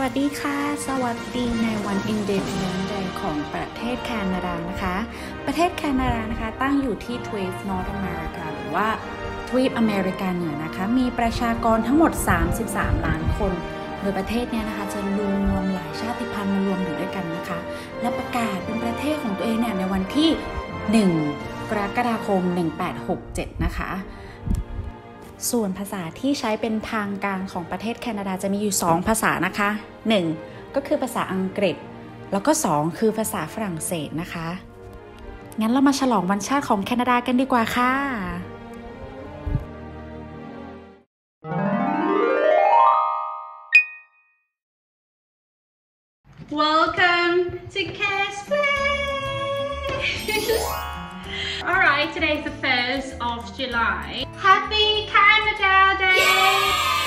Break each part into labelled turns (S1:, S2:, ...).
S1: วัสดีค่ะ สวัสดีในวัน Independence Day ของประเทศแคนาดานะคะ ประเทศแคนาดานะคะ ตั้งอยู่ที่ทวีป North America หรือว่าทวีปอเมริกาเหนือนะคะ มีประชากรทั้งหมด 33 ล้านคน โดยประเทศเนี้ยนะคะ จะรวมรวมหลายชาติพันธุ์มารวมอยู่ด้วยกันนะคะ และประกาศเป็นประเทศของตัวเองเนี่ยในวันที่ 1 กรกฎาคม 1867 นะคะ ส่วนภาษาที่ใช้เป็นทางการของประเทศแคนาดาจะมีอยู่ 2 ภาษานะคะ 1. ก็คือภาษาอังกฤษ แล้วก็ 2 คือภาษาฝรั่งเศสนะคะ งั้นเรามาฉลองวันชาติของแคนาดากันดีกว่าค่ะ
S2: Welcome to Cash Play! Alright, today's the 1st of July. Happy Canada Day!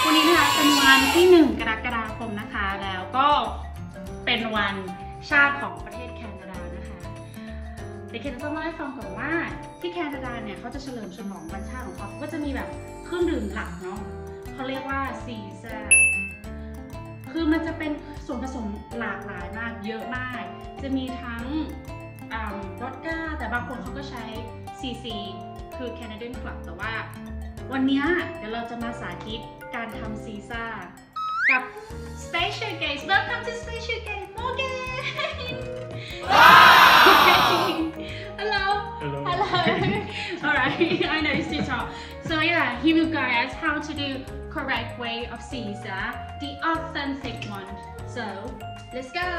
S2: วันนี้นะคะเป็นวันที่ 1 กรกฎาคมนะคะ แล้วก็เป็นวันชาติของประเทศแคนาดานะคะเดี๋ยวเคนจะต้องเล่าให้ฟังก่อนว่าที่แคนาดาเนี่ยเขาจะเฉลิมฉลองวันชาติของเขาก็จะมีแบบเครื่องดื่มหลักเนาะเขาเรียกว่าซีซ่าคือมันจะเป็นส่วนผสมหลากหลายมากเยอะมาก จะมีทั้งวอดก้า แต่บางคนเขาก็ใช้ CC คือ Canadian Club แต่ว่า วันเนี้ยเดี๋ยวเราจะมาสาธิตการทำซีซ่า กับ Special Guest Welcome to Special Guest Morgan Hello
S3: Hello.
S2: Hello. All right. I know it's too tall. So yeah, he will guide us how to do correct way of Caesar, the authentic one. So let's go.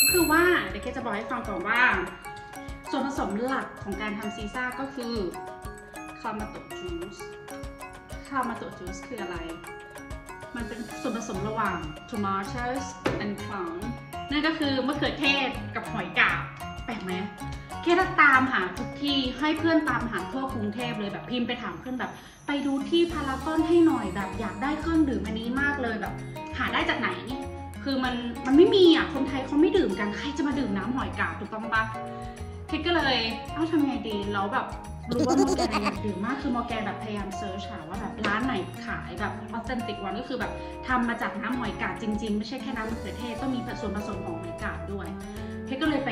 S2: ก็คือว่าเดี๋ยวเคจะบอกให้ฟังก่อนว่า ส่วนผสมหลักของการทำซีซ่าก็คือคามาโตจูสคามาโตจูสคืออะไร มันเป็นส่วนผสมระหว่าง tomatoes and plum นั่นก็คือมะเขือเทศกับหอยกาบ แปลกไหมเคสตามหาทุกที่ให้เพื่อนตามหาทั่วกรุงเทพเลยแบบพิมพ์ไปถามเพื่อนแบบ ไปดูที่พารากอนให้หน่อยแบบอยากได้เครื่องดื่มอันนี้มากเลยแบบ หาได้จากไหนคือมันมันไม่มีอะ คนไทยเขาไม่ดื่มกัน ใครจะมาดื่มน้ำหอยกาบถูกต้องปะเคสก็เลย เอ้าทำไงดี แล้วแบบ รู้ว่ามอร์แกนอยากดื่มมากคือมอร์แกนแบบพยายามเซิร์ชหาว่าแบบร้านไหนขายแบบออเทนติกวันก็คือแบบทำมาจากน้ำหอยกาบจริง ๆ ไม่ใช่แค่น้ำมะเขือเทศต้องมีส่วนผสมของหอยกาบด้วยเคก็เลยไป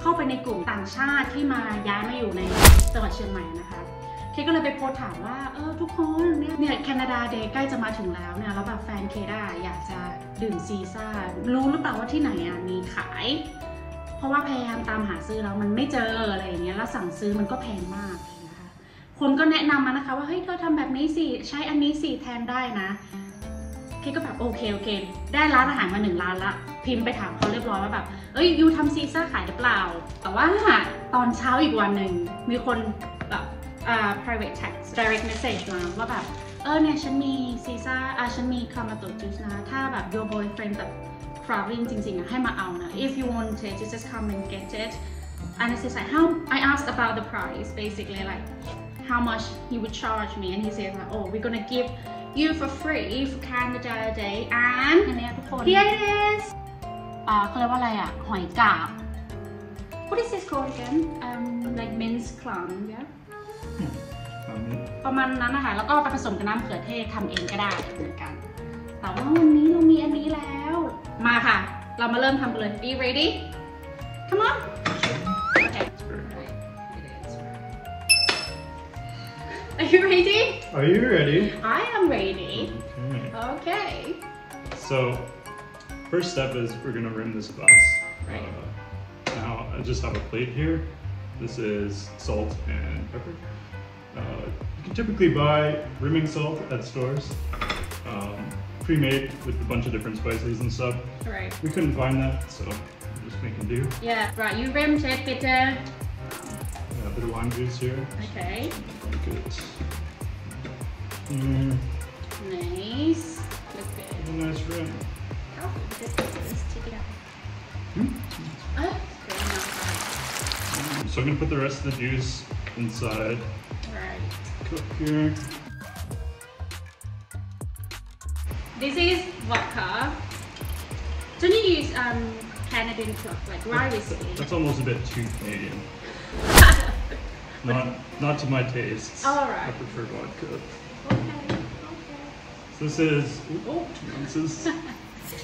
S2: เข้าไปในกลุ่มต่างชาติที่มาย้ายมาอยู่ในจังหวัดเชียงใหม่นะคะเคก็เลยไปโพสถามว่าเออทุกคนเนี่ยเนี่ยแคนาดาเดย์ใกล้จะมาถึงแล้วเนี่ยแล้วแบบแฟนเคด้าอยากจะดื่มซีซ่ารู้หรือเปล่าว่าที่ไหนอะมีขาย เพราะว่าพยายามตามหาซื้อแล้วมันไม่เจออะไรอย่างเงี้ยแล้วสั่งซื้อมันก็แพงมาก คนก็แนะนำมานะคะ ว่าเฮ้ยเธอทำแบบนี้สิใช้อันนี้สิแทนได้นะเคก็แบบโอเคโอเค ได้ร้านอาหารมาหนึ่งร้านละ พิมพ์ไปถามเขาเรียบร้อยว่าแบบเอ้ยยูทำซีซ่าขายหรือเปล่า แต่ว่าตอนเช้าอีกวันหนึ่งมีคนแบบอ่า private text direct message มาว่าแบบเออเนี่ยฉันมีซีซ่าอ่าฉันมีคามาโตจูสนะถ้าแบบ your boyfriend แบบ traveling จริงๆอะให้มาเอานะ if you want it you just come and get it and it's just like how I asked about the price basically like how much he would charge me and he said like oh we're gonna give you for free for Canada Day and
S1: อันเนี้ยทุกคน
S2: here it is อ่าเขาเรียกว่าอะไรอะ หอยกาบ What is this called again um like minced clam yeah
S3: Um,
S2: ประมาณนั้นนะคะ แล้วก็ไปผสมกับน้ำมะเขือเทศทำเองก็ได้เหมือนกัน แต่ว่าวันนี้เรามีอันนี้แล้ว มาค่ะ เรามาเริ่มทำกันเลย Are you ready Come on Okay Are you ready
S3: are you ready?
S2: I am ready
S3: Okay.
S2: Okay
S3: So, first step is we're gonna rim this glass.
S2: Right.
S3: Uh, now, I just have a plate here. This is salt and pepper. Uh, you can typically buy rimming salt at stores, um, pre-made with a bunch of different spices and stuff.
S2: Alright
S3: We couldn't find that, so we're just making do.
S2: Yeah right you rim it bitte
S3: a bit of lime juice here.
S2: Okay
S3: Like it. Mm,
S2: Nice Look good
S3: nice rim.
S2: Oh, this is take it out
S3: Hmm?
S2: Oh, very
S3: So I'm gonna put the rest of the juice inside.
S2: Right
S3: Cup here.
S2: This is vodka. Don't you use um Canadian club like rye whiskey?
S3: That's almost a bit too Canadian. Not not to my tastes.
S2: All right.
S3: I prefer vodka.
S2: okay, okay.
S3: So this is oh, two ounces.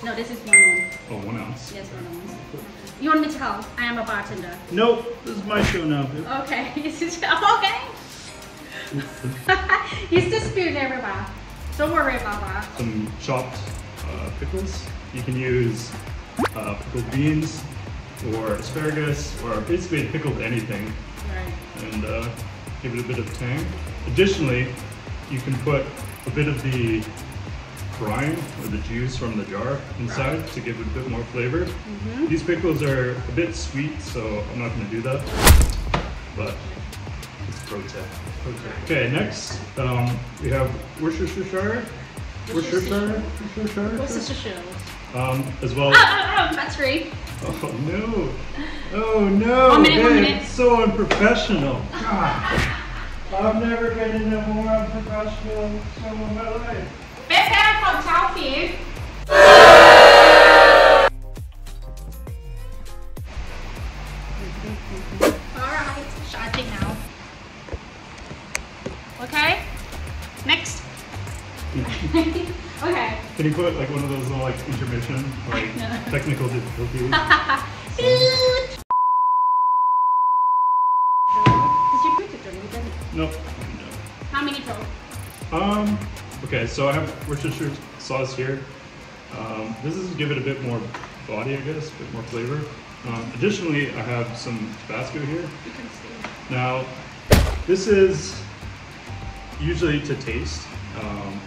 S2: No, this is one ounce.
S3: Oh, one ounce.
S2: Yes, one ounce. You want me to help? I am a bartender.
S3: Nope, this is my show now.
S2: Okay, this is okay. Use the spoon everywhere. Don't worry about that.
S3: Some chopped uh, pickles. You can use uh, pickled beans or asparagus or basically pickled anything
S2: Right.
S3: And uh, give it a bit of tang. Additionally, you can put a bit of the brine or the juice from the jar inside to give it a bit more flavor. These pickles are a bit sweet, so I'm not going to do that. But it's pro tip. Pro tip. Okay, next um, we have Worcestershire. Worcestershire. Worcestershire.
S2: What's this to show?
S3: Um, as well.
S2: Oh, oh, oh, battery.
S3: Oh no! Oh no!
S2: One minute, one minute.
S3: So unprofessional. God. I've never been in a more unprofessional show in my life.
S2: Prepare for toffee. Alright, starting now. Okay? Next. okay.
S3: Can you put like one of those little like intermission, like technical difficulties?
S2: Did you put it already?
S3: nope.
S2: How many total?
S3: Um. Okay, so I have Worcestershire sauce here. Um, this is to give it a bit more body, I guess, a bit more flavor. Um, additionally, I have some Tabasco here.
S2: You can see.
S3: Now, this is usually to taste. Um,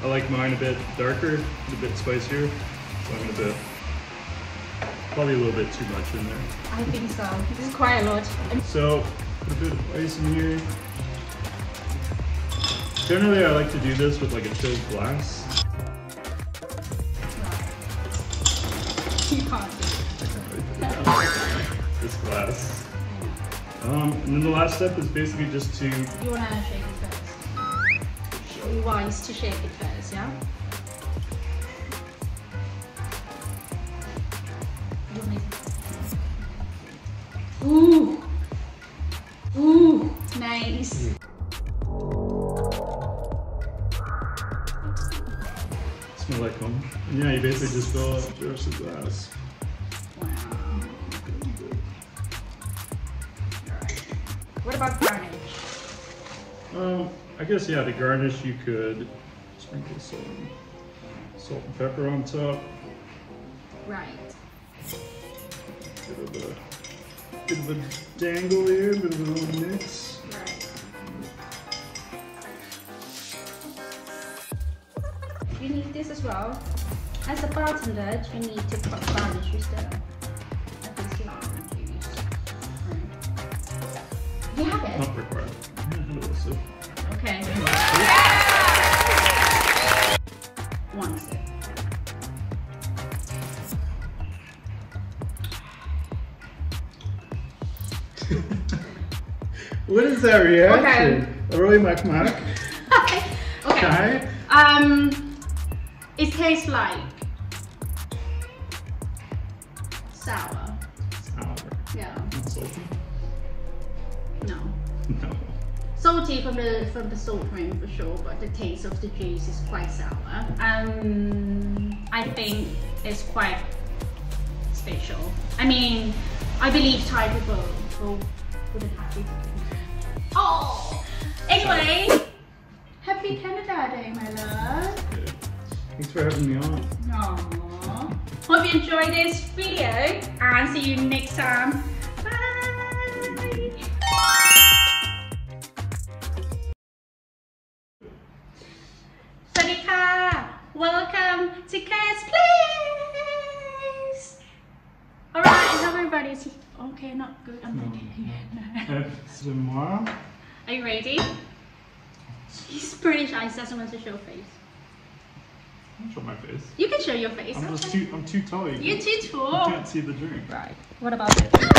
S3: I like mine a bit darker, a bit spicier. So I'm gonna put probably a little bit too much in there.
S2: I think so. This is quite a lot.
S3: So put a bit of ice in here. Generally, I like to do this with like a chilled glass.
S2: You can't.
S3: this glass. Um, and then the last step is basically just to
S2: You wanna shake Wise to shake it first, yeah? You want me- Ooh! Ooh! Nice!
S3: smell like home. Yeah, you basically just fill up the rest of the glass.
S2: What about garnish?
S3: Um, I guess yeah, to garnish you could sprinkle some salt and pepper on top.
S2: Right.
S3: Bit of a bit of a dangle here, bit of a little mix.
S2: Right. You need this as well. As a bartender, you need to put garnish with the at least juice. You have it?
S3: What is that reaction? Okay. Roy McMack.
S2: okay.
S3: Okay.
S2: Um, it tastes like sour.
S3: Sour.
S2: Yeah.
S3: Not salty.
S2: No.
S3: No.
S2: Salty from the from the salt ring for sure, but the taste of the juice is quite sour. Um, I think it's quite special. I mean, I believe Thai people will wouldn't have it. Oh, anyway, happy Canada Day, my love.
S3: Thanks for having me on.
S2: Aww. Hope you enjoyed this video and see you next time. Bye. Ready? He's pretty shy. He doesn't want to show face.
S3: Don't show my face.
S2: You can show your face.
S3: I'm just too. I'm too tall. You,
S2: You're too
S3: you
S2: tall.
S3: can't see the drink.
S2: Right. What about it?